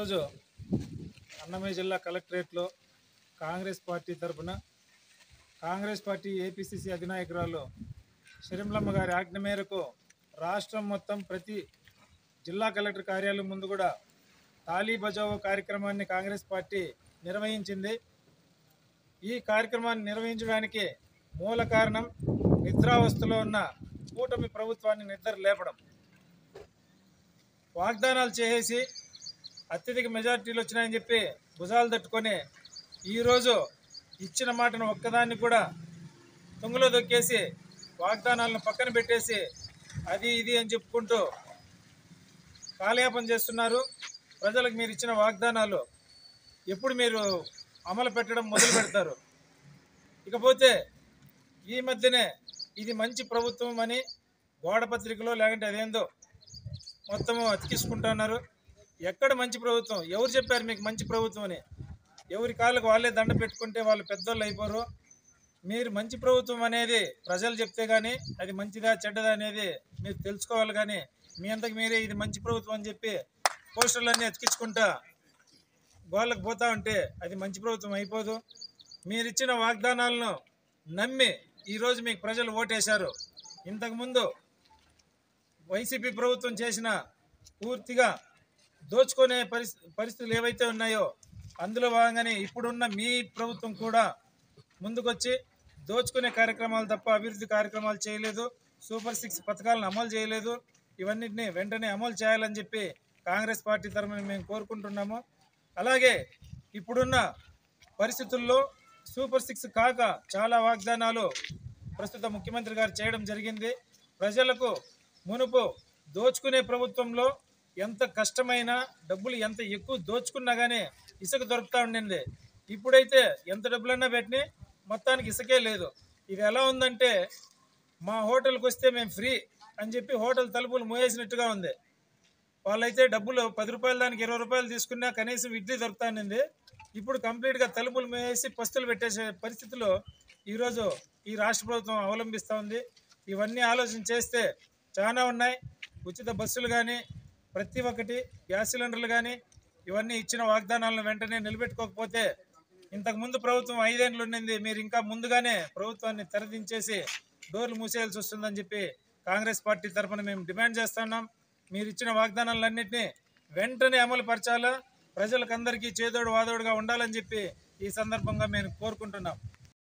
ఈరోజు అన్నమయ్య జిల్లా కలెక్టరేట్లో కాంగ్రెస్ పార్టీ తరఫున కాంగ్రెస్ పార్టీ ఏపీసీసీ అధినాయకురాలు షరింలమ్మ గారి ఆజ్ఞ మేరకు రాష్ట్రం మొత్తం ప్రతి జిల్లా కలెక్టర్ కార్యాలయం ముందు కూడా తాలీ బజావో కార్యక్రమాన్ని కాంగ్రెస్ పార్టీ నిర్వహించింది. ఈ కార్యక్రమాన్ని నిర్వహించడానికి మూల కారణం నిద్రావస్థలో ఉన్న కూటమి ప్రభుత్వాన్ని నిద్ర లేపడం. వాగ్దానాలు చేసేసి అత్యధిక మెజార్టీలు వచ్చినాయని చెప్పి భుజాలు తట్టుకొని ఈరోజు ఇచ్చిన మాటను ఒక్కదాన్ని కూడా తుంగులో దొక్కేసి వాగ్దానాలను పక్కన పెట్టేసి అది ఇది అని చెప్పుకుంటూ కాలయాపన చేస్తున్నారు. ప్రజలకు మీరు ఇచ్చిన వాగ్దానాలు ఎప్పుడు మీరు అమలు పెట్టడం మొదలు పెడతారు. ఇకపోతే ఈ మధ్యనే ఇది మంచి ప్రభుత్వం అని గోడ పత్రికలో లేకుంటే అదేందో మొత్తము అతికించుకుంటున్నారు ఎక్కడ మంచి ప్రభుత్వం? ఎవరు చెప్పారు మీకు మంచి ప్రభుత్వం అని? ఎవరి కాళ్ళకు వాళ్ళే దండ పెట్టుకుంటే వాళ్ళు పెద్దోళ్ళు అయిపోరు. మీరు మంచి ప్రభుత్వం అనేది ప్రజలు చెప్తే కానీ అది మంచిదా చెడ్డదా అనేది మీరు తెలుసుకోవాలి కానీ మీ అంతకు మీరే ఇది మంచి ప్రభుత్వం అని చెప్పి పోస్టర్లన్నీ అతికించుకుంటా గోళ్ళకు పోతా ఉంటే అది మంచి ప్రభుత్వం అయిపోదు. మీరు ఇచ్చిన వాగ్దానాలను నమ్మి ఈరోజు మీకు ప్రజలు ఓటేశారు. ఇంతకుముందు వైసీపీ ప్రభుత్వం చేసిన పూర్తిగా దోచుకునే పరిస్థితి పరిస్థితులు ఏవైతే ఉన్నాయో అందులో భాగంగానే ఇప్పుడున్న మీ ప్రభుత్వం కూడా ముందుకొచ్చి దోచుకునే కార్యక్రమాలు తప్ప అభివృద్ధి కార్యక్రమాలు చేయలేదు సూపర్ సిక్స్ పథకాలను అమలు చేయలేదు ఇవన్నిటిని వెంటనే అమలు చేయాలని చెప్పి కాంగ్రెస్ పార్టీ తరఫున మేము కోరుకుంటున్నాము. అలాగే ఇప్పుడున్న పరిస్థితుల్లో సూపర్ సిక్స్ కాక చాలా వాగ్దానాలు ప్రస్తుత ముఖ్యమంత్రి గారు చేయడం జరిగింది. ప్రజలకు మునుపు దోచుకునే ప్రభుత్వంలో ఎంత కష్టమైనా డబ్బులు ఎంత ఎక్కువ దోచుకున్నా కానీ ఇసుక దొరుకుతూ ఉండింది. ఇప్పుడైతే ఎంత డబ్బులన్నా పెట్టినా మొత్తానికి ఇసుకే లేదు. ఇది ఎలా ఉందంటే మా హోటల్కి వస్తే మేము ఫ్రీ అని చెప్పి హోటల్ తలుపులు మోయేసినట్టుగా ఉంది. వాళ్ళైతే డబ్బులు పది రూపాయల దానికి ఇరవై రూపాయలు తీసుకున్నా కనీసం ఇడ్లీ దొరుకుతానింది ఇప్పుడు కంప్లీట్గా తలుపులు మేసి పస్తులు పెట్టేసే పరిస్థితిలో ఈరోజు ఈ రాష్ట్ర ప్రభుత్వం అవలంబిస్తూ ఉంది. ఇవన్నీ ఆలోచన చేస్తే చాలా ఉన్నాయి. ఉచిత బస్సులు కానీ ప్రతి ఒక్కటి గ్యాస్ సిలిండర్లు కానీ ఇవన్నీ ఇచ్చిన వాగ్దానాలను వెంటనే నిలబెట్టుకోకపోతే ఇంతకుముందు ప్రభుత్వం ఐదేండ్లు ఉండింది మీరు ఇంకా ముందుగానే ప్రభుత్వాన్ని తెరదించేసి డోర్లు మూసేయాల్సి వస్తుందని చెప్పి కాంగ్రెస్ పార్టీ తరఫున మేము డిమాండ్ చేస్తున్నాం మీరు ఇచ్చిన వాగ్దానాలన్నింటినీ వెంటనే అమలు పరచాలా? ప్రజలకందరికీ చేదోడు వాదోడుగా ఉండాలని చెప్పి ఈ సందర్భంగా మేము కోరుకుంటున్నాం.